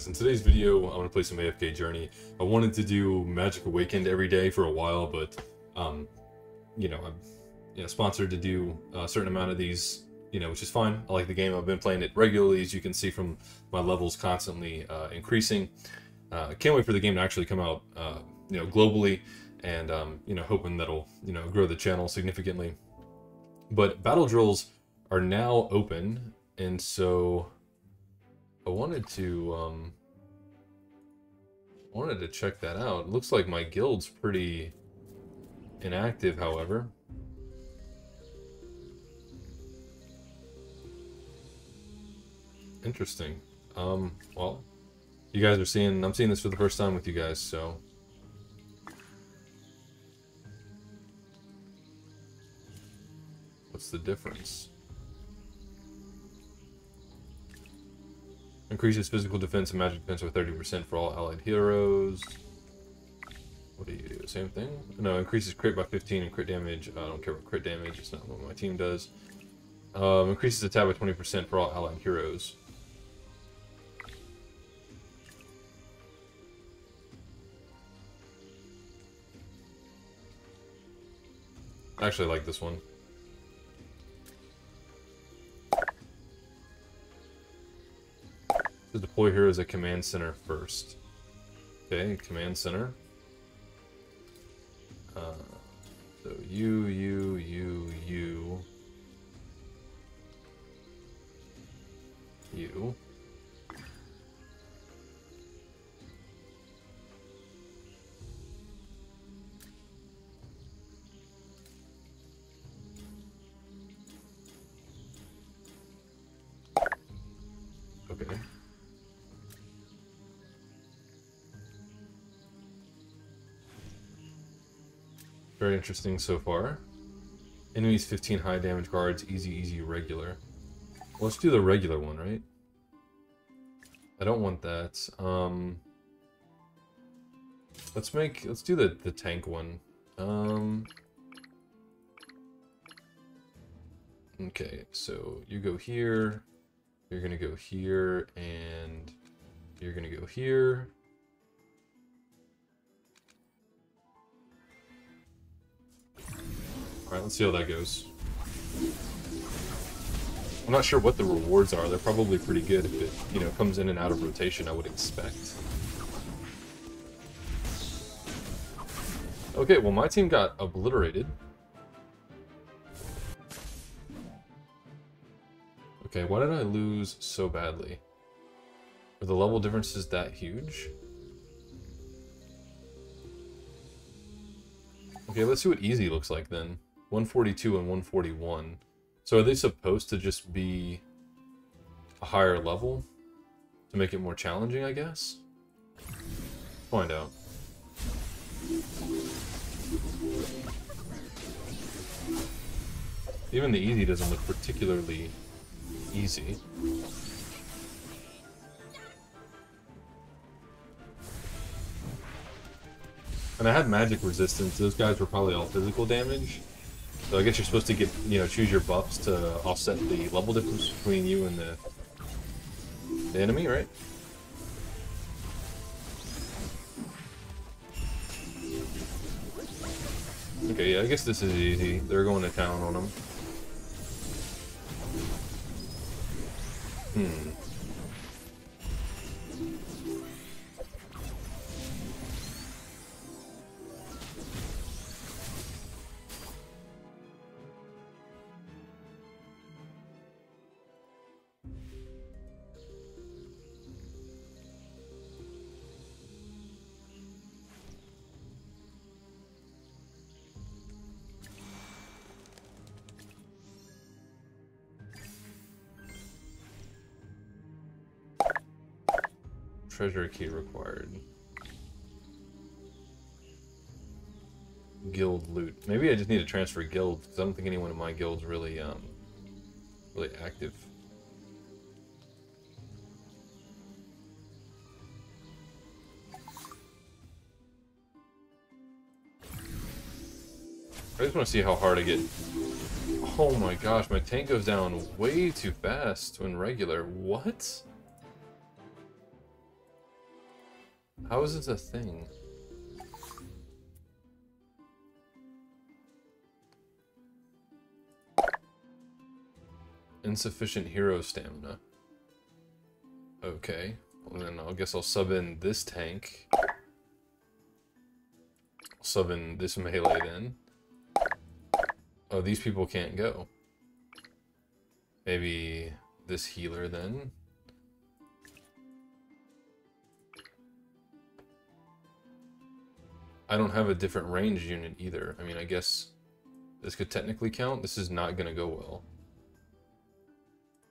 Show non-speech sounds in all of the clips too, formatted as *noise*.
guys, in today's video I want to play some AFK Journey. I wanted to do Magic Awakened every day for a while, but um, you know, I'm you know, sponsored to do a certain amount of these, you know, which is fine. I like the game. I've been playing it regularly, as you can see from my levels constantly uh, increasing. Uh, can't wait for the game to actually come out, uh, you know, globally, and um, you know, hoping that'll you know grow the channel significantly. But battle drills are now open, and so I wanted to um, wanted to check that out. It looks like my guild's pretty inactive, however. Interesting. Um, well, you guys are seeing, I'm seeing this for the first time with you guys, so. What's the difference? Increases physical defense and magic defense by 30% for all allied heroes. What do you do? Same thing? No, increases crit by 15 and crit damage. I don't care about crit damage, it's not what my team does. Um, increases attack by 20% for all allied heroes. I actually like this one. To deploy heroes a command center first. Okay, command center. Uh, so you, you, you, you, you. Very interesting so far. Enemies 15 high damage guards, easy, easy, regular. Let's do the regular one, right? I don't want that. Um, let's make, let's do the, the tank one. Um, okay, so you go here, you're gonna go here, and you're gonna go here. Alright, let's see how that goes. I'm not sure what the rewards are. They're probably pretty good if it, you know, comes in and out of rotation, I would expect. Okay, well my team got obliterated. Okay, why did I lose so badly? Are the level differences that huge? Okay, let's see what easy looks like then. 142 and 141. So are they supposed to just be a higher level? To make it more challenging, I guess? Find out. Even the easy doesn't look particularly easy. And I had magic resistance. Those guys were probably all physical damage. So I guess you're supposed to get, you know, choose your buffs to offset the level difference between you and the, the enemy, right? Okay, yeah, I guess this is easy. They're going to town on them. Hmm. Treasure key required. Guild loot. Maybe I just need to transfer guild, because I don't think anyone in my guild's really, um, really active. I just want to see how hard I get. Oh my gosh, my tank goes down way too fast when regular. What? How is this a thing? Insufficient hero stamina. Okay. Well, then I guess I'll sub in this tank. Sub in this melee then. Oh, these people can't go. Maybe this healer then. I don't have a different range unit either. I mean, I guess this could technically count. This is not going to go well.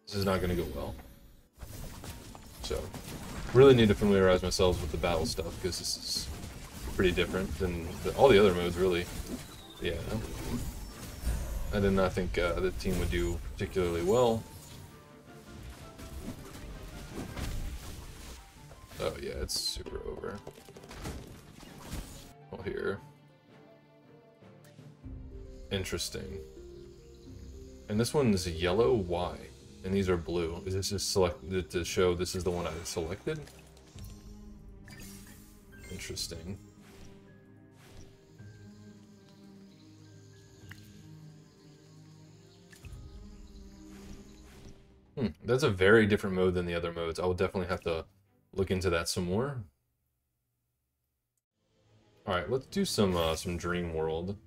This is not going to go well. So, really need to familiarize myself with the battle stuff, because this is pretty different than the, all the other modes, really. Yeah. I did not think uh, the team would do particularly well. Oh yeah, it's super over. Well, here. Interesting. And this one's yellow, why? And these are blue. Is this just selected to show this is the one I selected? Interesting. Hmm, that's a very different mode than the other modes. I will definitely have to look into that some more. Alright, let's do some uh, some Dream World.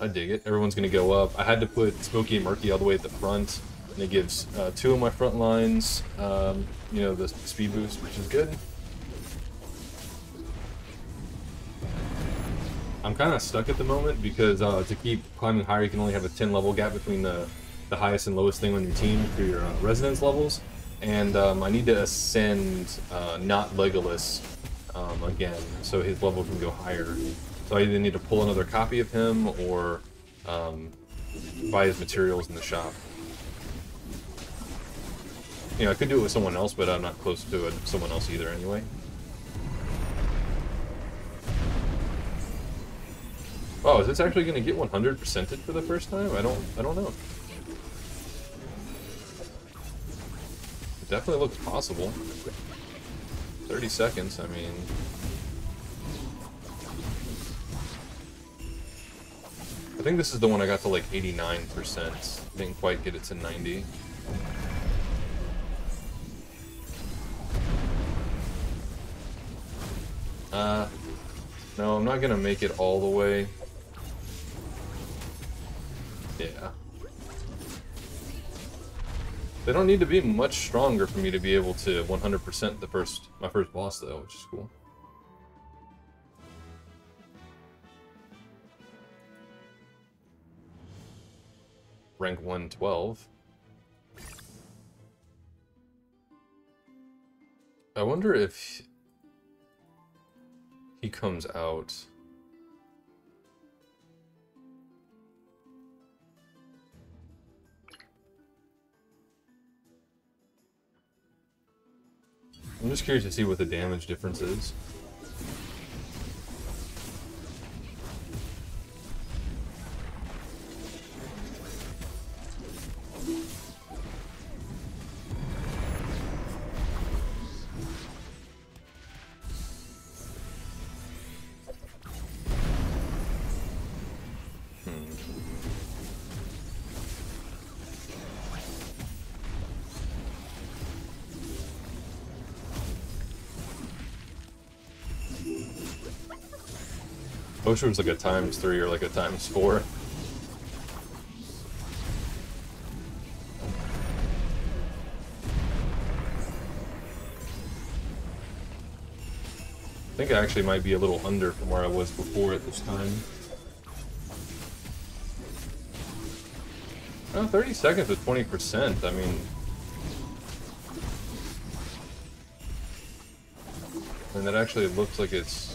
I dig it. Everyone's gonna go up. I had to put Smokey and Meerky all the way at the front, and it gives uh, two of my front lines, um, you know, the speed boost, which is good. I'm kind of stuck at the moment because uh, to keep climbing higher, you can only have a 10 level gap between the, the highest and lowest thing on your team for your uh, resonance levels. And um, I need to ascend uh, not Legolas um, again, so his level can go higher. So I either need to pull another copy of him or um, buy his materials in the shop. You know, I could do it with someone else, but I'm not close to it, someone else either anyway. Oh, is this actually going to get 100%ed for the first time? I don't, I don't know. Definitely looks possible. 30 seconds, I mean... I think this is the one I got to like 89%. Didn't quite get it to 90. Uh, no, I'm not gonna make it all the way. Yeah. They don't need to be much stronger for me to be able to 100% the first my first boss though, which is cool. Rank 112. I wonder if he comes out I'm just curious to see what the damage difference is. It was like a times three or like a times four. I think I actually might be a little under from where I was before at this time. Oh, 30 seconds with 20%, I mean... And that actually looks like it's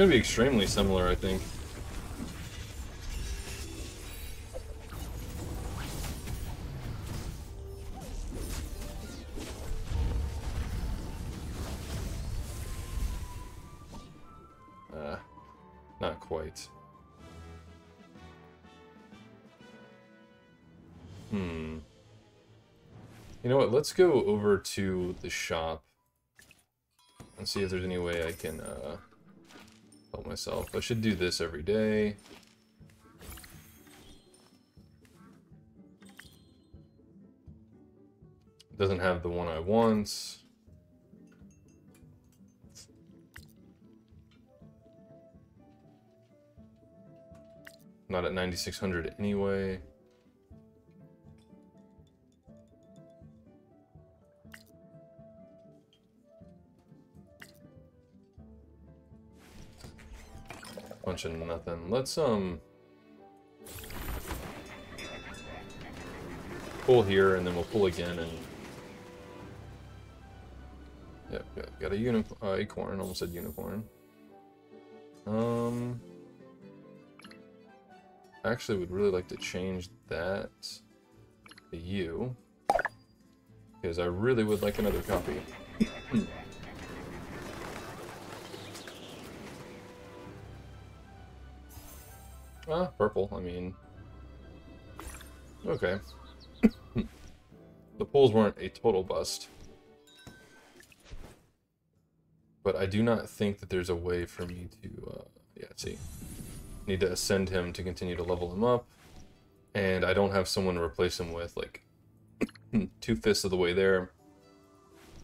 gonna be extremely similar, I think. Uh, not quite. Hmm. You know what, let's go over to the shop and see if there's any way I can uh, myself. I should do this every day. Doesn't have the one I want. Not at 9600 anyway. Bunch of nothing. Let's, um... Pull here, and then we'll pull again, and... Yep, got, got a uni uh, acorn, almost said unicorn. Um... Actually, would really like to change that to you. Because I really would like another copy. Ah, purple, I mean... Okay. the pulls weren't a total bust. But I do not think that there's a way for me to, uh, yeah, see. Need to ascend him to continue to level him up. And I don't have someone to replace him with, like, *clears throat* two-fifths of the way there,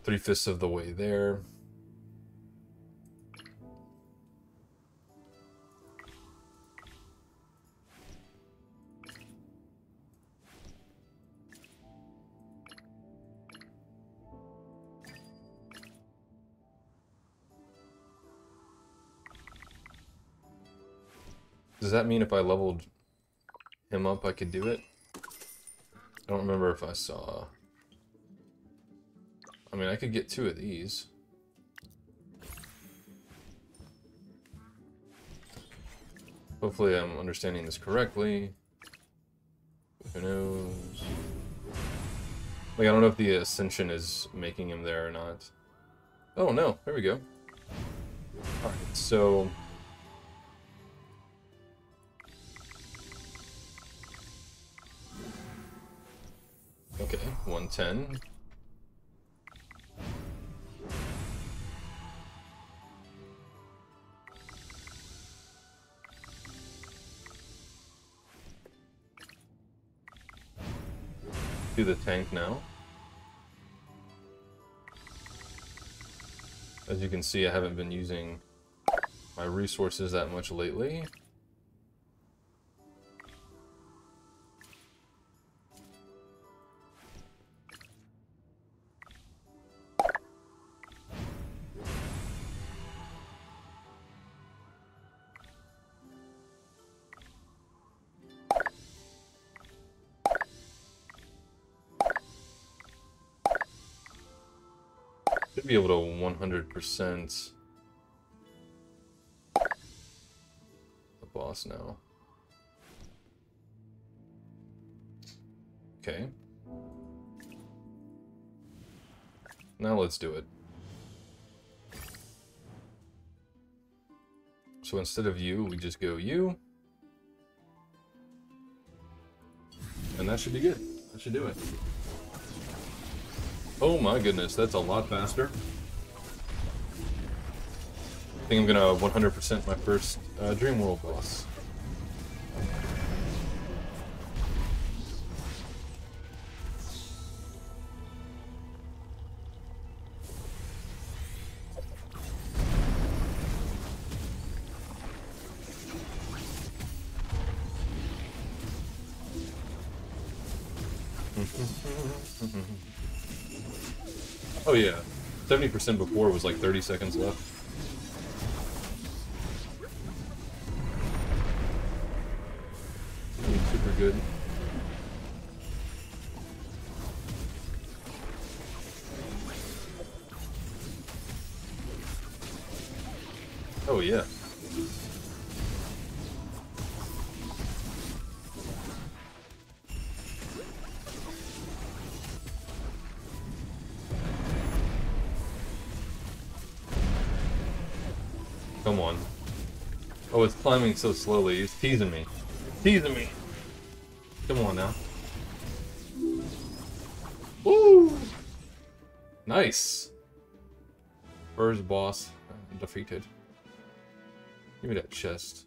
three-fifths of the way there. Does that mean if I leveled him up, I could do it? I don't remember if I saw... I mean, I could get two of these. Hopefully I'm understanding this correctly. Who knows? Like, I don't know if the Ascension is making him there or not. Oh, no. There we go. Alright, so... 110. Do the tank now. As you can see, I haven't been using my resources that much lately. Should be able to 100% the boss now. Okay. Now let's do it. So instead of you, we just go you. And that should be good. That should do it. Oh my goodness, that's a lot faster. I think I'm gonna 100% my first uh, Dream World boss. 70% before was like 30 seconds left. Super good. Climbing so slowly. He's teasing me. teasing me. Come on now. Woo! Nice. First boss defeated. Give me that chest.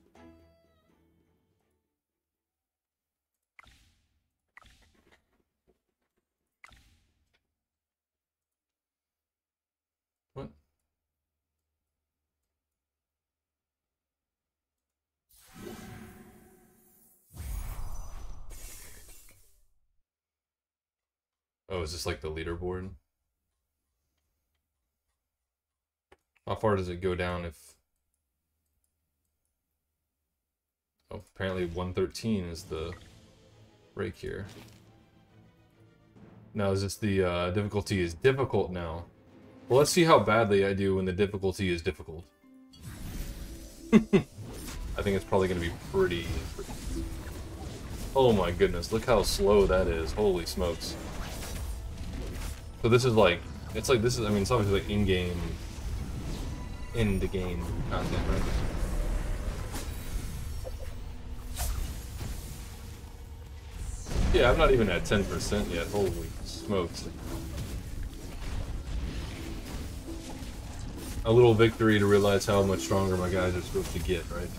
Oh, is this like the leaderboard? How far does it go down if... Oh, apparently 113 is the break here. Now, is this the uh, difficulty is difficult now? Well, let's see how badly I do when the difficulty is difficult. *laughs* I think it's probably going to be pretty, pretty... Oh my goodness, look how slow that is. Holy smokes. So this is like, it's like, this is, I mean, it's obviously like in-game in the game content, right? Yeah, I'm not even at 10% yet. Holy smokes. A little victory to realize how much stronger my guys are supposed to get, right?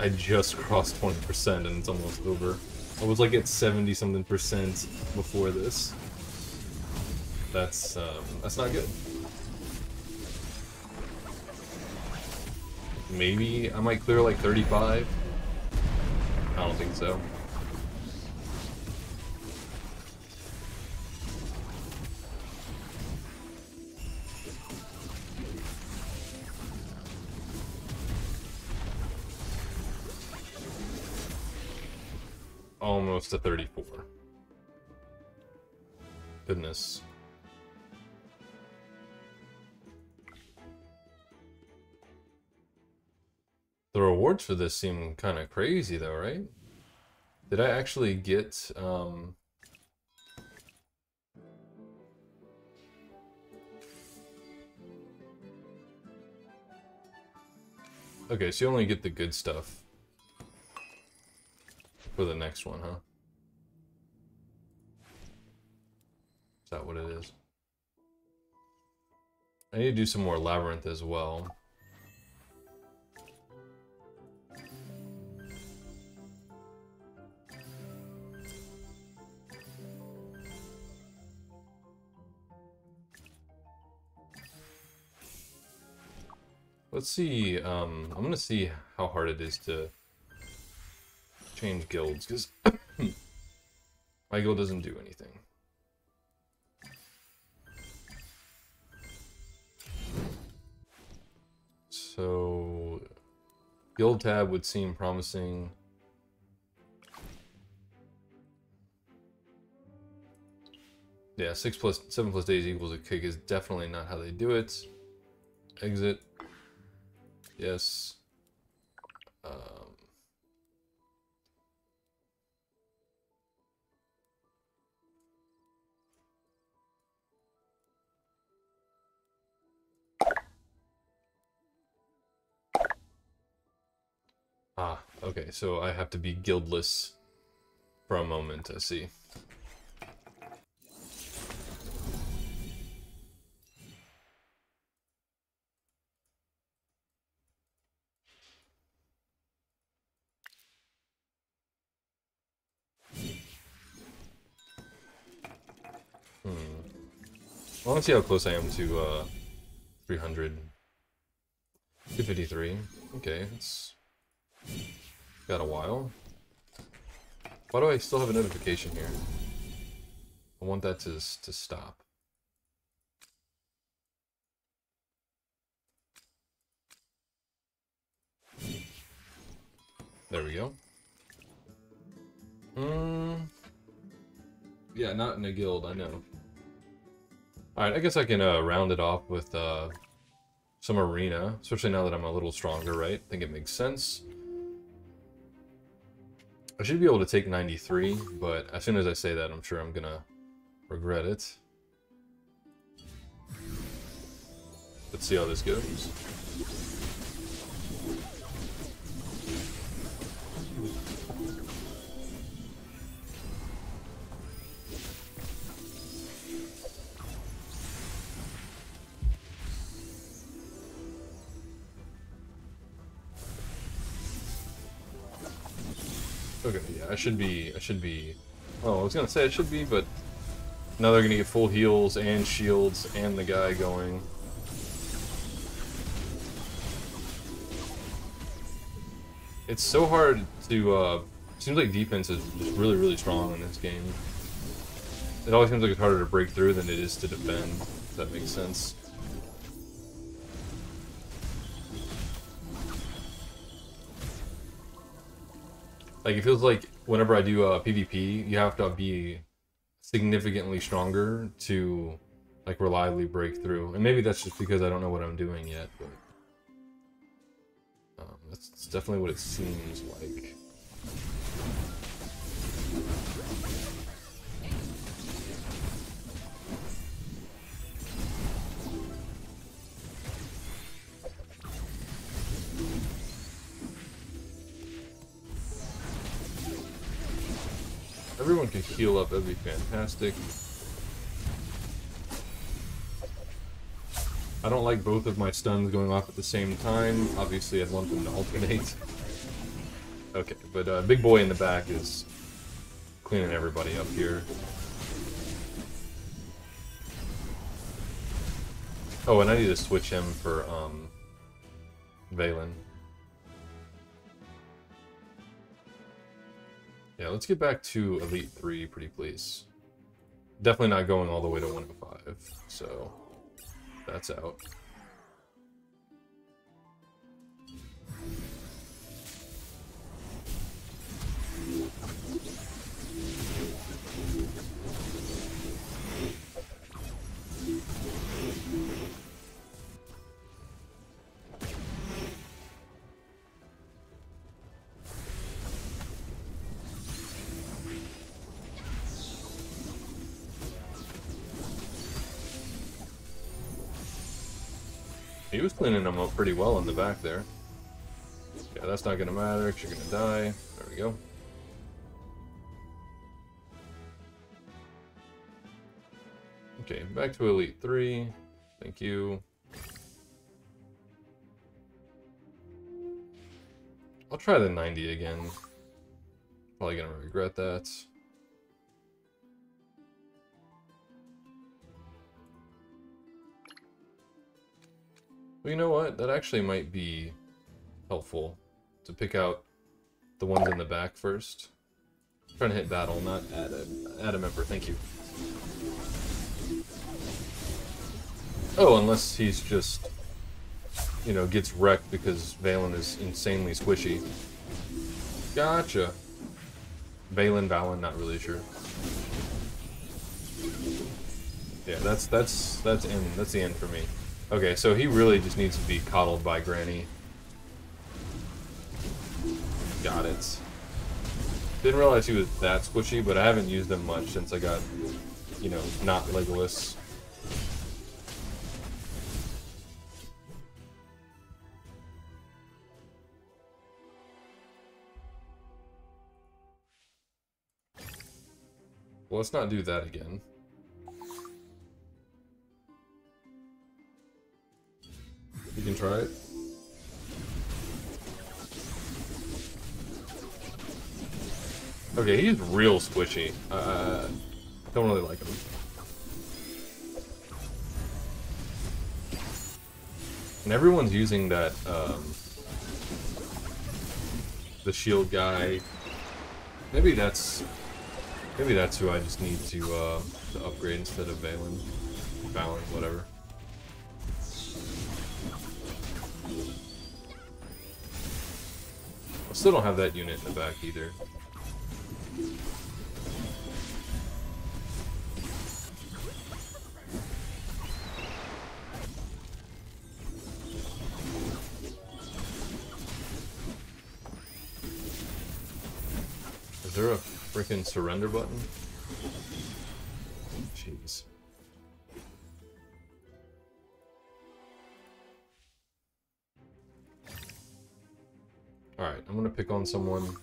I just crossed 20% and it's almost over. I was like at 70 something percent before this. That's, um, that's not good. Maybe I might clear like 35? I don't think so. Almost to 34. Goodness. The rewards for this seem kind of crazy though, right? Did I actually get, um... Okay, so you only get the good stuff for the next one, huh? Is that what it is? I need to do some more labyrinth as well. Let's see, um, I'm gonna see how hard it is to change guilds, because *coughs* my guild doesn't do anything. So, guild tab would seem promising. Yeah, 6 plus 7 plus days equals a kick is definitely not how they do it. Exit. Yes. Uh, Ah, okay, so I have to be guildless for a moment, I see. Hmm. I want to see how close I am to uh, 300. 253. Okay, it's Got a while. Why do I still have a notification here? I want that to, to stop. There we go. Hmm. Yeah, not in a guild, I know. Alright, I guess I can uh, round it off with uh, some arena, especially now that I'm a little stronger, right? I think it makes sense. I should be able to take 93, but as soon as I say that, I'm sure I'm gonna regret it. Let's see how this goes. I should be, I should be, well, I was gonna say I should be, but now they're gonna get full heals and shields and the guy going. It's so hard to, uh, seems like defense is just really, really strong in this game. It always seems like it's harder to break through than it is to defend, if that makes sense. Like, it feels like whenever I do a PvP, you have to be significantly stronger to, like, reliably break through. And maybe that's just because I don't know what I'm doing yet, but... Um, that's, that's definitely what it seems like. Heal up, that'd be fantastic. I don't like both of my stuns going off at the same time. Obviously, I'd want them to alternate. Okay, but uh, Big Boy in the back is cleaning everybody up here. Oh, and I need to switch him for, um, Valen. Yeah, let's get back to Elite 3 pretty please. Definitely not going all the way to 105, so that's out. He was cleaning them up pretty well in the back there. Yeah, that's not gonna matter, because you're gonna die. There we go. Okay, back to Elite 3. Thank you. I'll try the 90 again. Probably gonna regret that. Well, you know what? That actually might be helpful to pick out the ones in the back first. I'm trying to hit battle, not add a, add a member. Thank you. Oh, unless he's just, you know, gets wrecked because Valen is insanely squishy. Gotcha. Valen, Valen, not really sure. Yeah, that's that's that's in that's the end for me. Okay, so he really just needs to be coddled by Granny. Got it. Didn't realize he was that squishy, but I haven't used him much since I got, you know, not Legolas. Well, let's not do that again. You can try it. Okay, he's real squishy. Uh, don't really like him. And everyone's using that, um, the shield guy. Maybe that's, maybe that's who I just need to, uh, to upgrade instead of Valen. Valen, whatever. I still don't have that unit in the back either. Is there a freaking surrender button? Jeez. I'm gonna pick on someone.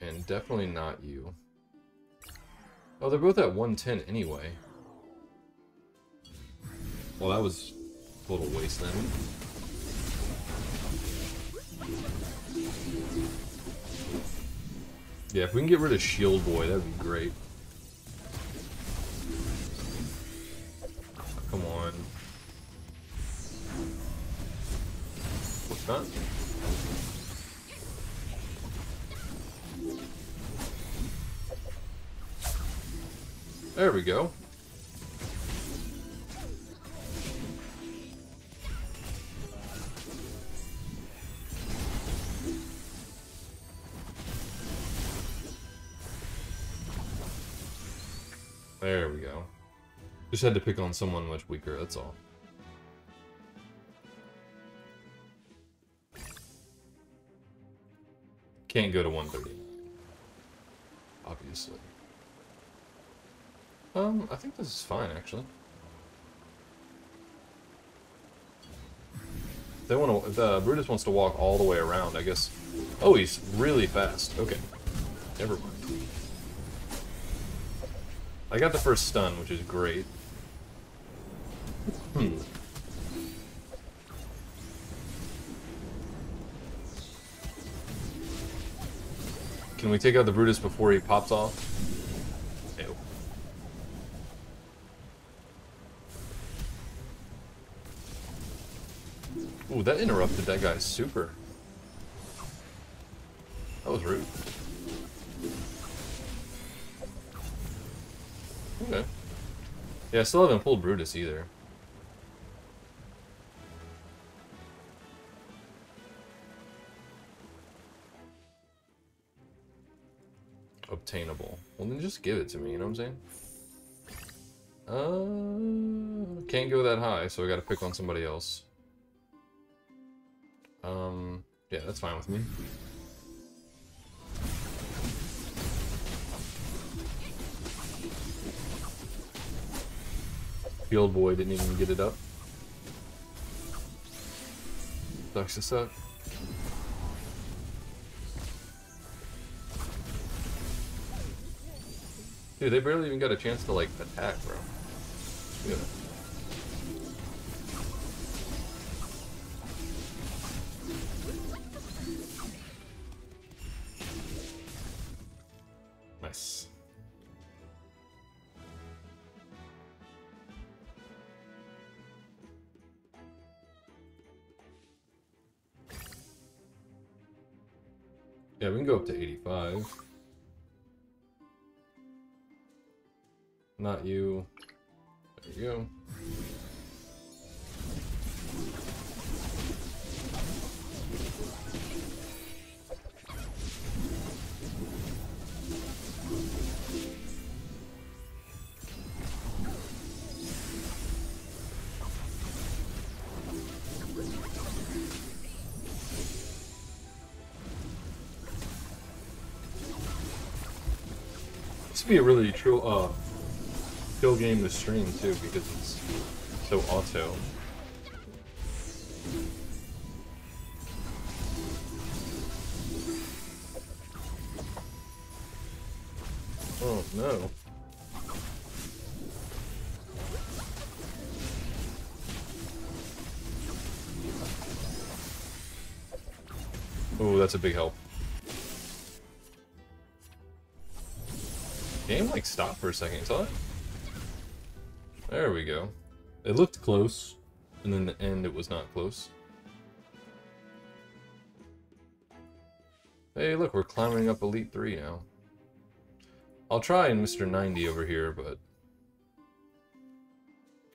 And definitely not you. Oh, they're both at 110 anyway. Well, that was a little waste then. Yeah, if we can get rid of Shield Boy, that'd be great. Come on. There we go. There we go. Just had to pick on someone much weaker, that's all. Can't go to 139. Obviously. Um, I think this is fine, actually. They want to. The Brutus wants to walk all the way around. I guess. Oh, he's really fast. Okay. Never mind. I got the first stun, which is great. Can we take out the Brutus before he pops off? Ew. Ooh, that interrupted that guy's super. That was rude. Okay. Yeah, I still haven't pulled Brutus either. Obtainable. Well, then just give it to me, you know what I'm saying? Uh, can't go that high, so I gotta pick on somebody else. Um, yeah, that's fine with me. Field boy didn't even get it up. Sucks to suck. Dude, they barely even got a chance to like attack, bro. Yeah. Nice. Yeah, we can go up to 85. Not you. There you go. This would be a really true uh kill game to stream too because it's so auto. Oh no. Oh, that's a big help. Game like stopped for a second, saw? There we go. It looked close, and then the end it was not close. Hey, look, we're climbing up Elite 3 now. I'll try and Mr. 90 over here, but...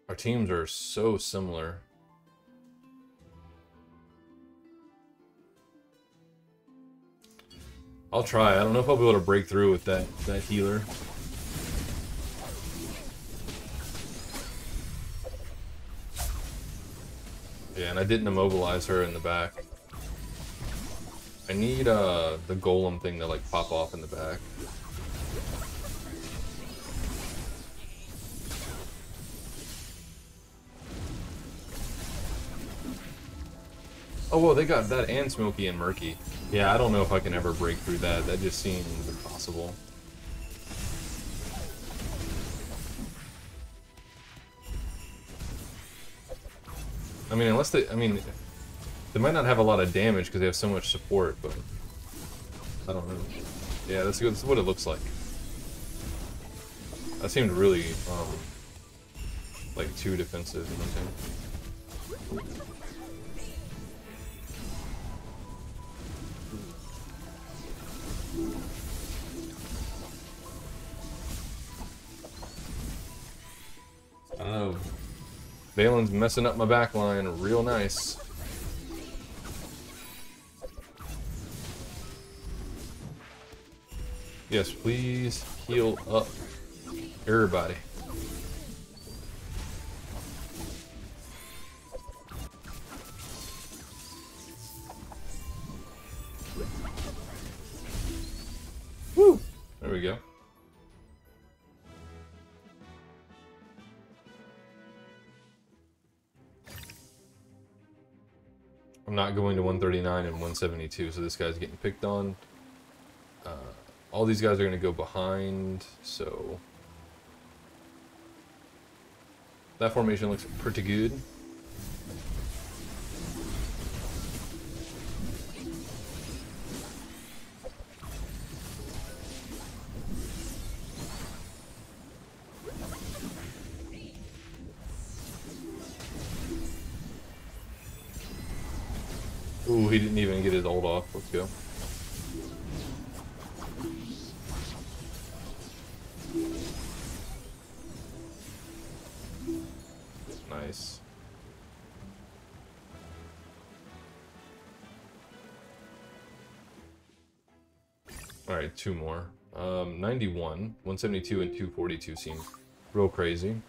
Our teams are so similar. I'll try. I don't know if I'll be able to break through with that, that healer. Yeah, and I didn't immobilize her in the back. I need uh the golem thing to like pop off in the back. Oh, well, they got that and Smokey and Meerky. Yeah, I don't know if I can ever break through that. That just seems impossible. I mean, unless they... I mean, they might not have a lot of damage because they have so much support, but... I don't know. Yeah, that's, what it looks like. That seemed really, um... Like, too defensive, you know Valen's messing up my backline real nice. Yes, please heal up everybody. Not going to 139 and 172, so this guy's getting picked on. Uh, all these guys are going to go behind, so... That formation looks pretty good. Go. Nice. Alright, two more. Um, 91, 172, and 242 seem real crazy.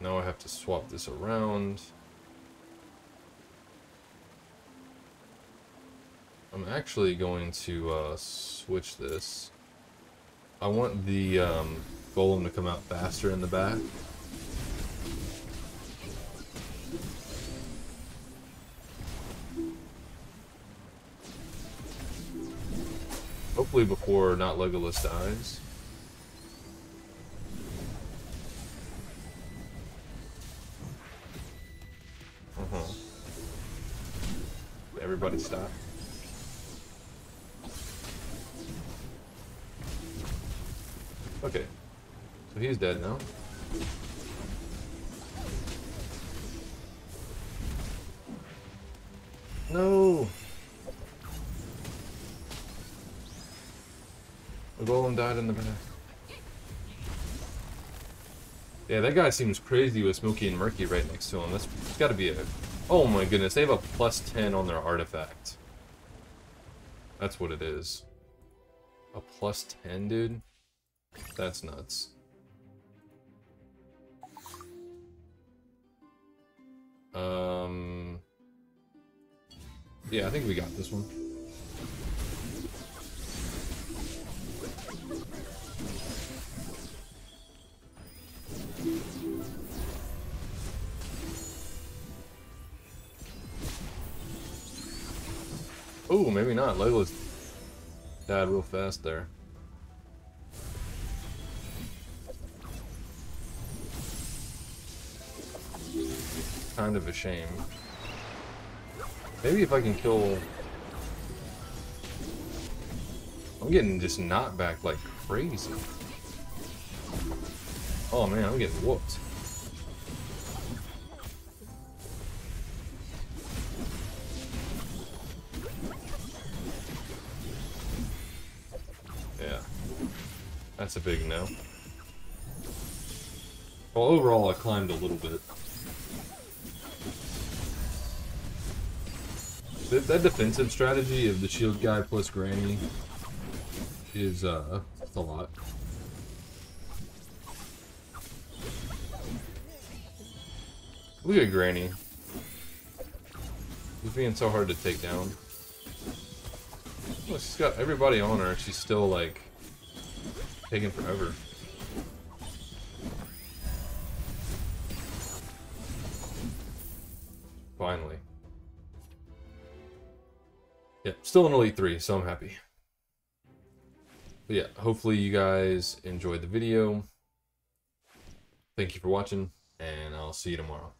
Now I have to swap this around. I'm actually going to uh, switch this. I want the um, golem to come out faster in the back. Hopefully before not Legolas dies. Uh-huh. Everybody stop. Okay. So he's dead now. No! The golem died in the back. Yeah, that guy seems crazy with Smokey and Meerky right next to him. That's, that's gotta be a... Oh my goodness, they have a plus 10 on their artifact. That's what it is. A plus 10, dude? That's nuts. Um... Yeah, I think we got this one. Oh, maybe not. Legolas died real fast there. Kind of a shame. Maybe if I can kill... I'm getting just knocked back like crazy. Oh man, I'm getting whooped. Yeah. That's a big no. Well, overall, I climbed a little bit. That, that defensive strategy of the shield guy plus Granny is, uh, a lot. Look at Granny. He's being so hard to take down. Look, she's got everybody on her, and she's still, like, taking forever. Finally. Yeah, still an Elite 3, so I'm happy. But yeah, hopefully you guys enjoyed the video. Thank you for watching, and I'll see you tomorrow.